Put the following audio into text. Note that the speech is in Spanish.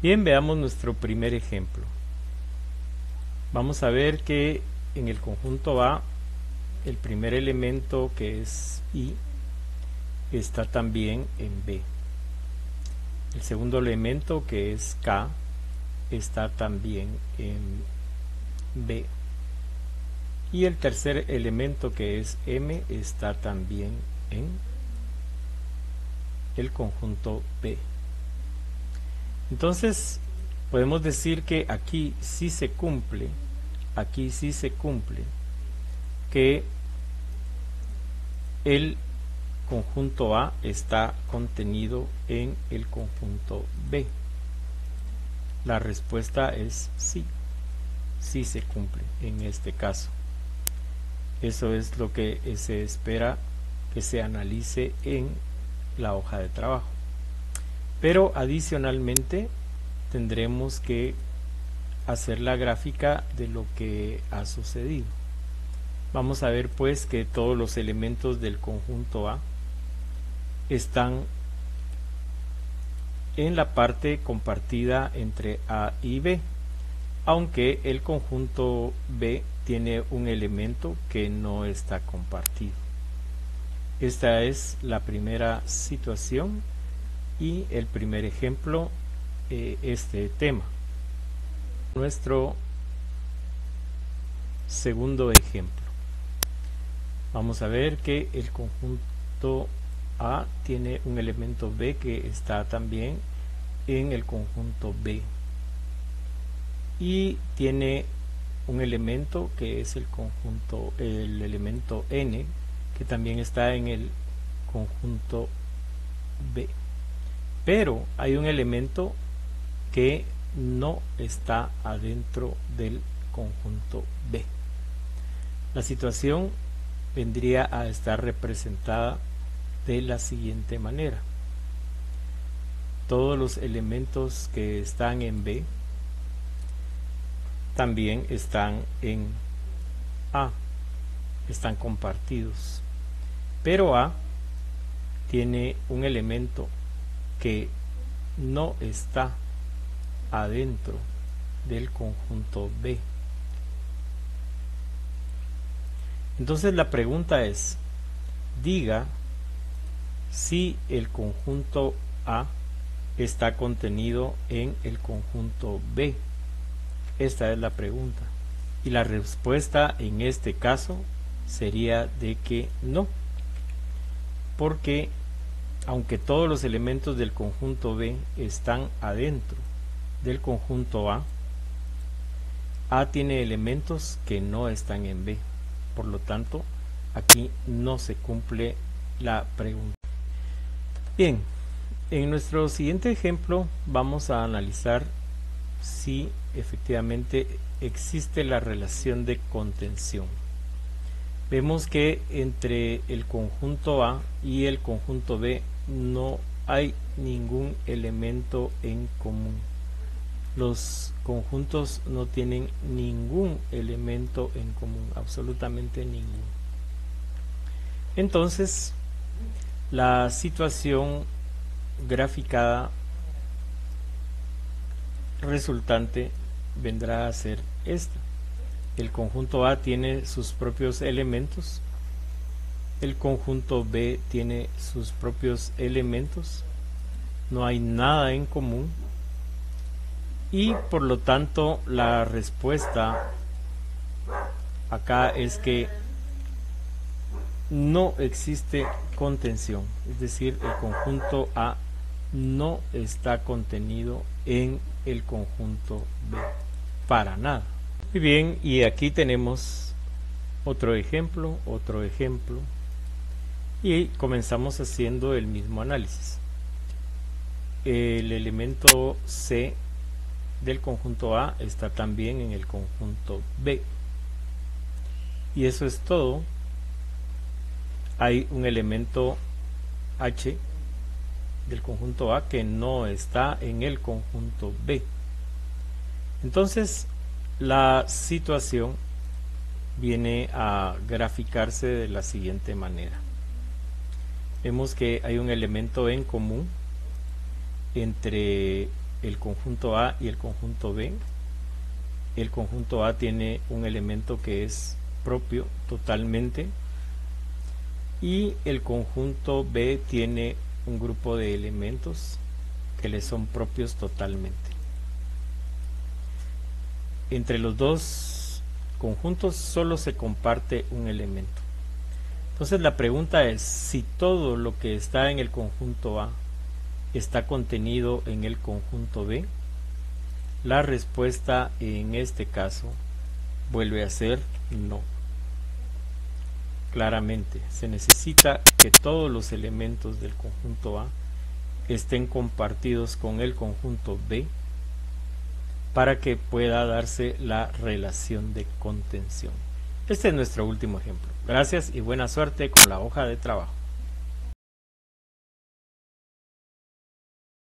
Bien, veamos nuestro primer ejemplo. Vamos a ver que en el conjunto A, el primer elemento que es I está también en B. El segundo elemento que es K está también en B. Y el tercer elemento que es M está también en el conjunto B. Entonces, podemos decir que aquí sí se cumple, aquí sí se cumple, que el conjunto A está contenido en el conjunto B. La respuesta es sí, sí se cumple en este caso. Eso es lo que se espera que se analice en la hoja de trabajo. Pero adicionalmente tendremos que hacer la gráfica de lo que ha sucedido. Vamos a ver pues que todos los elementos del conjunto A están en la parte compartida entre A y B, aunque el conjunto B tiene un elemento que no está compartido. Esta es la primera situación y el primer ejemplo eh, este tema. Nuestro segundo ejemplo. Vamos a ver que el conjunto A tiene un elemento B que está también en el conjunto B. Y tiene un elemento que es el conjunto, el elemento N, que también está en el conjunto B pero hay un elemento que no está adentro del conjunto B. La situación vendría a estar representada de la siguiente manera. Todos los elementos que están en B también están en A, están compartidos. Pero A tiene un elemento que no está adentro del conjunto B. Entonces la pregunta es, diga si el conjunto A está contenido en el conjunto B. Esta es la pregunta. Y la respuesta en este caso sería de que no. Porque aunque todos los elementos del conjunto B están adentro del conjunto A, A tiene elementos que no están en B. Por lo tanto, aquí no se cumple la pregunta. Bien, en nuestro siguiente ejemplo vamos a analizar si efectivamente existe la relación de contención vemos que entre el conjunto A y el conjunto B no hay ningún elemento en común. Los conjuntos no tienen ningún elemento en común, absolutamente ningún. Entonces, la situación graficada resultante vendrá a ser esta. El conjunto A tiene sus propios elementos. El conjunto B tiene sus propios elementos. No hay nada en común. Y por lo tanto la respuesta acá es que no existe contención. Es decir, el conjunto A no está contenido en el conjunto B. Para nada. Muy bien, y aquí tenemos otro ejemplo, otro ejemplo, y comenzamos haciendo el mismo análisis. El elemento C del conjunto A está también en el conjunto B. Y eso es todo. Hay un elemento H del conjunto A que no está en el conjunto B. Entonces, la situación viene a graficarse de la siguiente manera. Vemos que hay un elemento en común entre el conjunto A y el conjunto B. El conjunto A tiene un elemento que es propio totalmente y el conjunto B tiene un grupo de elementos que le son propios totalmente. Entre los dos conjuntos solo se comparte un elemento. Entonces la pregunta es si todo lo que está en el conjunto A está contenido en el conjunto B. La respuesta en este caso vuelve a ser no. Claramente, se necesita que todos los elementos del conjunto A estén compartidos con el conjunto B para que pueda darse la relación de contención. Este es nuestro último ejemplo. Gracias y buena suerte con la hoja de trabajo.